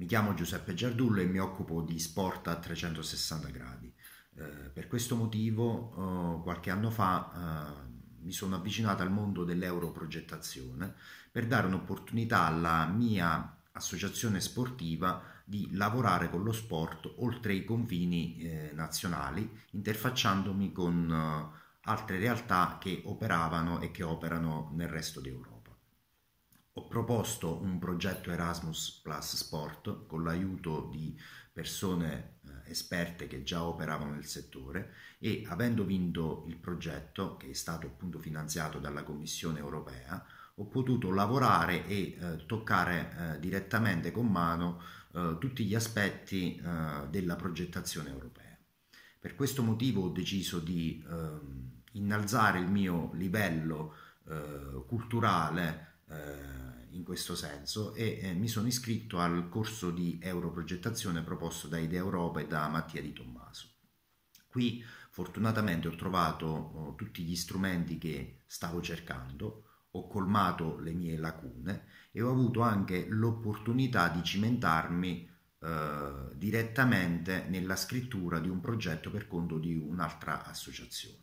Mi chiamo Giuseppe Giardullo e mi occupo di sport a 360 gradi. Eh, per questo motivo, eh, qualche anno fa, eh, mi sono avvicinato al mondo dell'europrogettazione per dare un'opportunità alla mia associazione sportiva di lavorare con lo sport oltre i confini eh, nazionali, interfacciandomi con eh, altre realtà che operavano e che operano nel resto d'Europa. Ho proposto un progetto Erasmus Plus Sport con l'aiuto di persone eh, esperte che già operavano nel settore e avendo vinto il progetto che è stato appunto finanziato dalla Commissione europea ho potuto lavorare e eh, toccare eh, direttamente con mano eh, tutti gli aspetti eh, della progettazione europea. Per questo motivo ho deciso di ehm, innalzare il mio livello eh, culturale in questo senso e mi sono iscritto al corso di Europrogettazione proposto da Idea Europa e da Mattia Di Tommaso. Qui fortunatamente ho trovato oh, tutti gli strumenti che stavo cercando, ho colmato le mie lacune e ho avuto anche l'opportunità di cimentarmi eh, direttamente nella scrittura di un progetto per conto di un'altra associazione.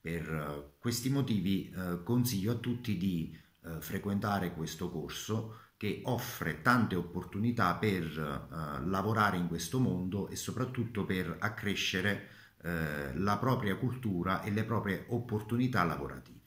Per eh, questi motivi eh, consiglio a tutti di eh, frequentare questo corso che offre tante opportunità per eh, lavorare in questo mondo e soprattutto per accrescere eh, la propria cultura e le proprie opportunità lavorative.